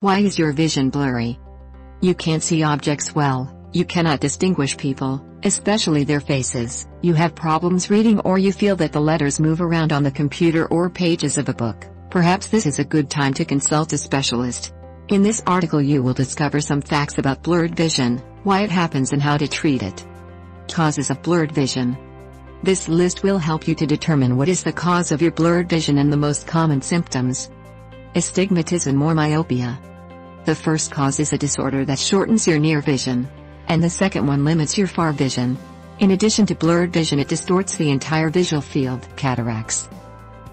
Why is your vision blurry? You can't see objects well, you cannot distinguish people, especially their faces, you have problems reading or you feel that the letters move around on the computer or pages of a book. Perhaps this is a good time to consult a specialist. In this article you will discover some facts about blurred vision, why it happens and how to treat it. Causes of blurred vision. This list will help you to determine what is the cause of your blurred vision and the most common symptoms. Astigmatism or myopia. The first cause is a disorder that shortens your near vision. And the second one limits your far vision. In addition to blurred vision it distorts the entire visual field, cataracts.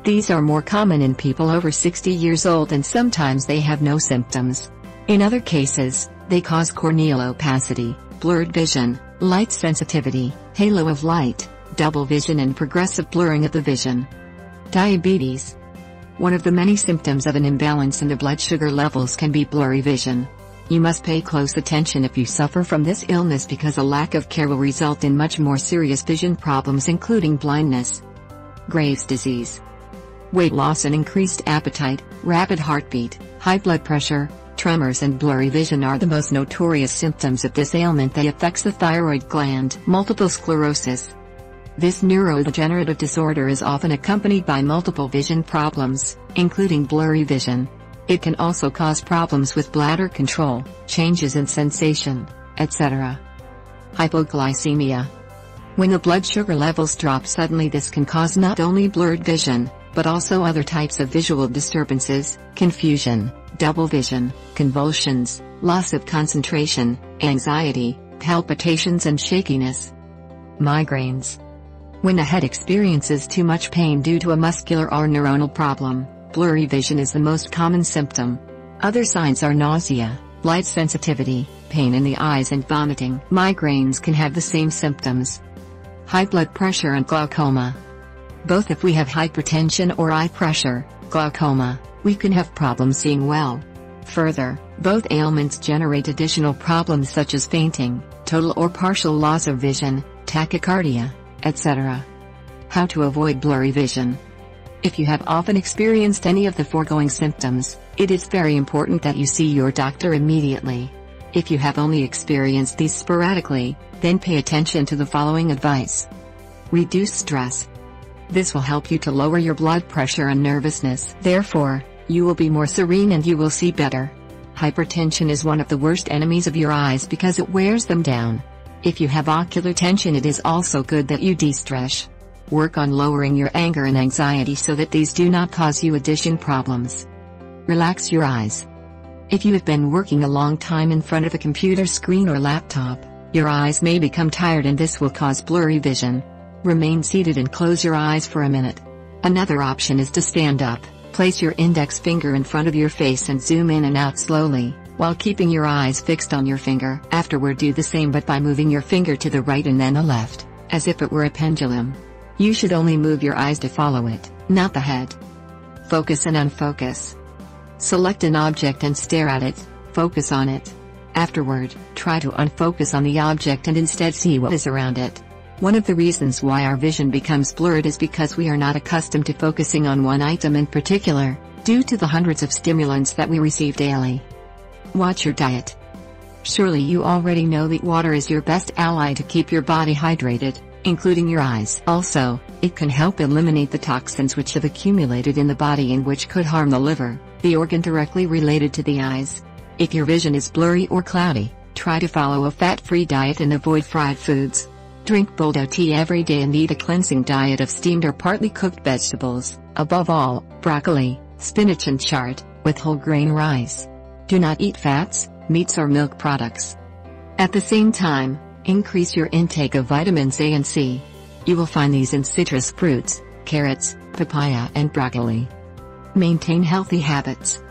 These are more common in people over 60 years old and sometimes they have no symptoms. In other cases, they cause corneal opacity, blurred vision, light sensitivity, halo of light, double vision and progressive blurring of the vision. Diabetes. One of the many symptoms of an imbalance in the blood sugar levels can be blurry vision. You must pay close attention if you suffer from this illness because a lack of care will result in much more serious vision problems including blindness. Graves' disease. Weight loss and increased appetite, rapid heartbeat, high blood pressure, tremors and blurry vision are the most notorious symptoms of this ailment that affects the thyroid gland. Multiple sclerosis, this neurodegenerative disorder is often accompanied by multiple vision problems, including blurry vision. It can also cause problems with bladder control, changes in sensation, etc. Hypoglycemia. When the blood sugar levels drop suddenly this can cause not only blurred vision, but also other types of visual disturbances, confusion, double vision, convulsions, loss of concentration, anxiety, palpitations and shakiness. Migraines. When the head experiences too much pain due to a muscular or neuronal problem, blurry vision is the most common symptom. Other signs are nausea, light sensitivity, pain in the eyes and vomiting. Migraines can have the same symptoms. High blood pressure and glaucoma. Both if we have hypertension or eye pressure, glaucoma, we can have problems seeing well. Further, both ailments generate additional problems such as fainting, total or partial loss of vision, tachycardia, etc. How to avoid blurry vision. If you have often experienced any of the foregoing symptoms, it is very important that you see your doctor immediately. If you have only experienced these sporadically, then pay attention to the following advice. Reduce stress. This will help you to lower your blood pressure and nervousness. Therefore, you will be more serene and you will see better. Hypertension is one of the worst enemies of your eyes because it wears them down. If you have ocular tension it is also good that you de-stress. Work on lowering your anger and anxiety so that these do not cause you addition problems. Relax your eyes. If you have been working a long time in front of a computer screen or laptop, your eyes may become tired and this will cause blurry vision. Remain seated and close your eyes for a minute. Another option is to stand up, place your index finger in front of your face and zoom in and out slowly while keeping your eyes fixed on your finger. Afterward do the same but by moving your finger to the right and then the left, as if it were a pendulum. You should only move your eyes to follow it, not the head. Focus and unfocus. Select an object and stare at it, focus on it. Afterward, try to unfocus on the object and instead see what is around it. One of the reasons why our vision becomes blurred is because we are not accustomed to focusing on one item in particular, due to the hundreds of stimulants that we receive daily. Watch your diet. Surely you already know that water is your best ally to keep your body hydrated, including your eyes. Also, it can help eliminate the toxins which have accumulated in the body and which could harm the liver, the organ directly related to the eyes. If your vision is blurry or cloudy, try to follow a fat-free diet and avoid fried foods. Drink Boldo tea every day and eat a cleansing diet of steamed or partly cooked vegetables, above all, broccoli, spinach and chard, with whole grain rice. Do not eat fats, meats or milk products. At the same time, increase your intake of vitamins A and C. You will find these in citrus fruits, carrots, papaya and broccoli. Maintain healthy habits.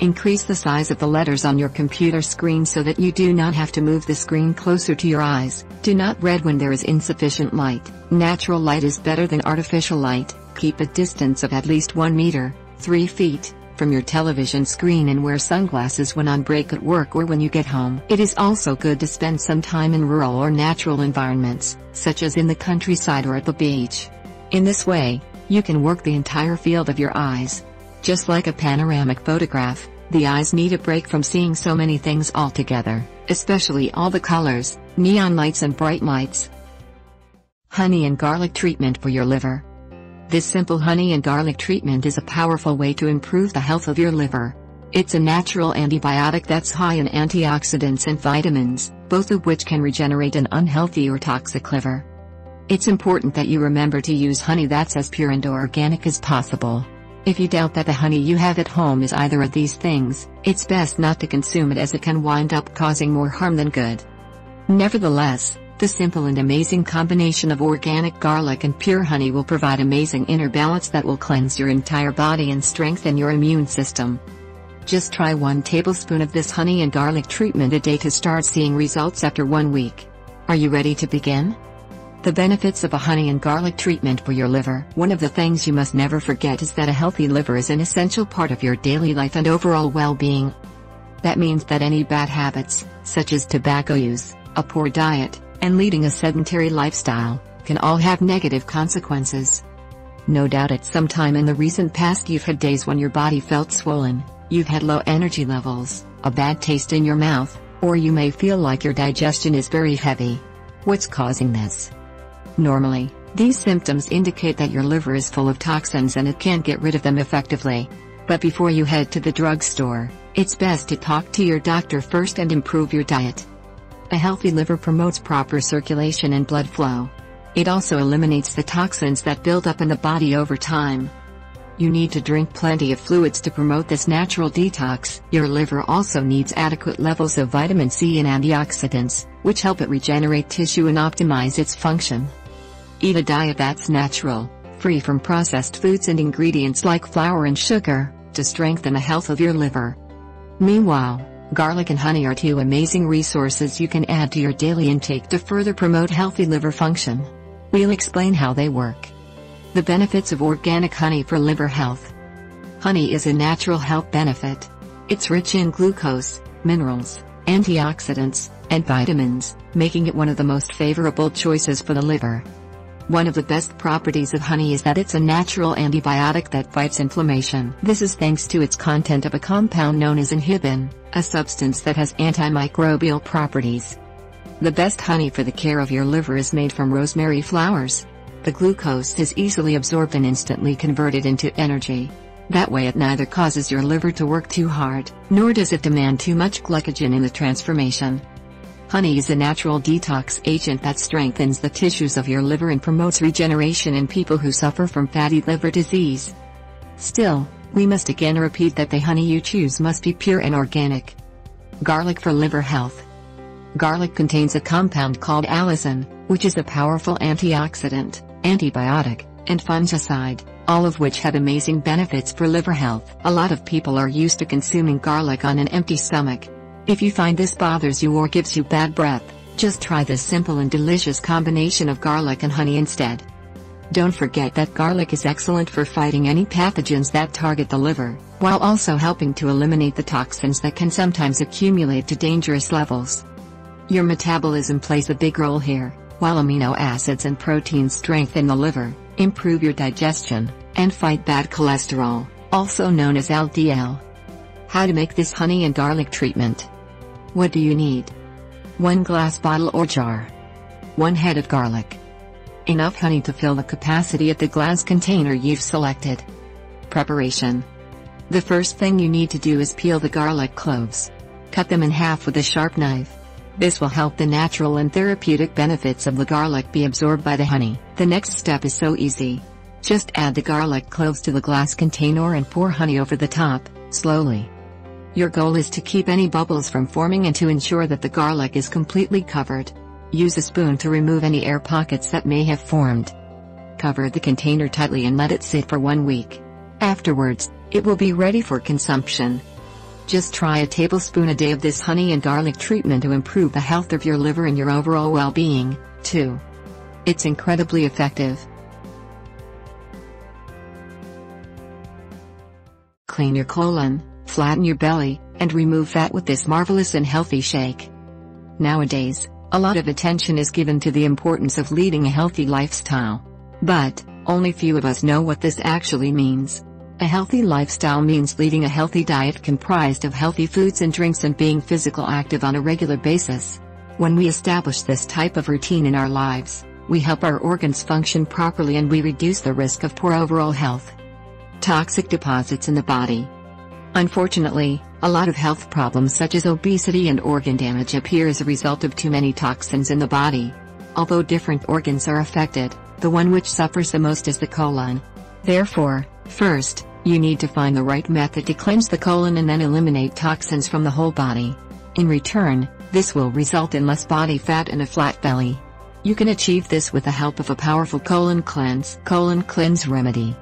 Increase the size of the letters on your computer screen so that you do not have to move the screen closer to your eyes. Do not read when there is insufficient light. Natural light is better than artificial light. Keep a distance of at least 1 meter, 3 feet, from your television screen and wear sunglasses when on break at work or when you get home. It is also good to spend some time in rural or natural environments, such as in the countryside or at the beach. In this way, you can work the entire field of your eyes. Just like a panoramic photograph, The eyes need a break from seeing so many things all together, especially all the colors, neon lights and bright lights. Honey and garlic treatment for your liver. This simple honey and garlic treatment is a powerful way to improve the health of your liver. It's a natural antibiotic that's high in antioxidants and vitamins, both of which can regenerate an unhealthy or toxic liver. It's important that you remember to use honey that's as pure and organic as possible. If you doubt that the honey you have at home is either of these things, it's best not to consume it as it can wind up causing more harm than good. Nevertheless, the simple and amazing combination of organic garlic and pure honey will provide amazing inner balance that will cleanse your entire body and strengthen your immune system. Just try 1 tablespoon of this honey and garlic treatment a day to start seeing results after one week. Are you ready to begin? The benefits of a honey and garlic treatment for your liver. One of the things you must never forget is that a healthy liver is an essential part of your daily life and overall well-being. That means that any bad habits, such as tobacco use, a poor diet, and leading a sedentary lifestyle, can all have negative consequences. No doubt at some time in the recent past you've had days when your body felt swollen, you've had low energy levels, a bad taste in your mouth, or you may feel like your digestion is very heavy. What's causing this? Normally, these symptoms indicate that your liver is full of toxins and it can't get rid of them effectively. But before you head to the drugstore, it's best to talk to your doctor first and improve your diet. A healthy liver promotes proper circulation and blood flow. It also eliminates the toxins that build up in the body over time. You need to drink plenty of fluids to promote this natural detox. Your liver also needs adequate levels of vitamin C and antioxidants, which help it regenerate tissue and optimize its function. Eat a diet that's natural, free from processed foods and ingredients like flour and sugar, to strengthen the health of your liver. Meanwhile, garlic and honey are two amazing resources you can add to your daily intake to further promote healthy liver function. We'll explain how they work. The benefits of organic honey for liver health. Honey is a natural health benefit. It's rich in glucose, minerals, antioxidants, and vitamins, making it one of the most favorable choices for the liver. One of the best properties of honey is that it's a natural antibiotic that fights inflammation. This is thanks to its content of a compound known as inhibin, a substance that has antimicrobial properties. The best honey for the care of your liver is made from rosemary flowers. The glucose is easily absorbed and instantly converted into energy. That way it neither causes your liver to work too hard, nor does it demand too much glycogen in the transformation. Honey is a natural detox agent that strengthens the tissues of your liver and promotes regeneration in people who suffer from fatty liver disease. Still, we must again repeat that the honey you choose must be pure and organic. Garlic for liver health. Garlic contains a compound called allicin, which is a powerful antioxidant, antibiotic, and fungicide, all of which have amazing benefits for liver health. A lot of people are used to consuming garlic on an empty stomach, if you find this bothers you or gives you bad breath, just try this simple and delicious combination of garlic and honey instead. Don't forget that garlic is excellent for fighting any pathogens that target the liver, while also helping to eliminate the toxins that can sometimes accumulate to dangerous levels. Your metabolism plays a big role here, while amino acids and proteins strengthen the liver, improve your digestion, and fight bad cholesterol, also known as LDL. How to make this honey and garlic treatment. What do you need? 1 glass bottle or jar. 1 head of garlic. Enough honey to fill the capacity of the glass container you've selected. Preparation. The first thing you need to do is peel the garlic cloves. Cut them in half with a sharp knife. This will help the natural and therapeutic benefits of the garlic be absorbed by the honey. The next step is so easy. Just add the garlic cloves to the glass container and pour honey over the top, slowly. Your goal is to keep any bubbles from forming and to ensure that the garlic is completely covered. Use a spoon to remove any air pockets that may have formed. Cover the container tightly and let it sit for one week. Afterwards, it will be ready for consumption. Just try a tablespoon a day of this honey and garlic treatment to improve the health of your liver and your overall well-being, too. It's incredibly effective. Clean your colon, flatten your belly, and remove fat with this marvelous and healthy shake. Nowadays, a lot of attention is given to the importance of leading a healthy lifestyle. But, only few of us know what this actually means. A healthy lifestyle means leading a healthy diet comprised of healthy foods and drinks and being physical active on a regular basis. When we establish this type of routine in our lives, we help our organs function properly and we reduce the risk of poor overall health. Toxic deposits in the body. Unfortunately, a lot of health problems such as obesity and organ damage appear as a result of too many toxins in the body. Although different organs are affected, the one which suffers the most is the colon. Therefore, first, you need to find the right method to cleanse the colon and then eliminate toxins from the whole body. In return, this will result in less body fat and a flat belly. You can achieve this with the help of a powerful colon cleanse, colon cleanse remedy.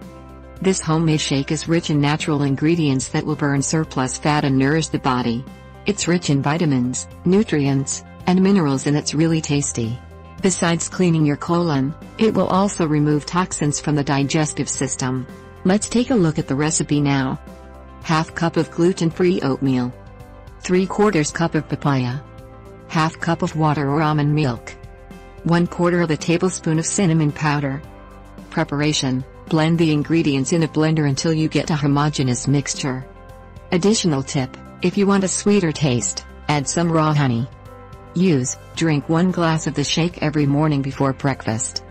This homemade shake is rich in natural ingredients that will burn surplus fat and nourish the body. It's rich in vitamins, nutrients, and minerals and it's really tasty. Besides cleaning your colon, it will also remove toxins from the digestive system. Let's take a look at the recipe now. Half cup of gluten-free oatmeal. 3 quarters cup of papaya. Half cup of water or almond milk. 1 quarter of a tablespoon of cinnamon powder. Preparation, blend the ingredients in a blender until you get a homogeneous mixture. Additional tip, if you want a sweeter taste, add some raw honey. Use, drink 1 glass of the shake every morning before breakfast.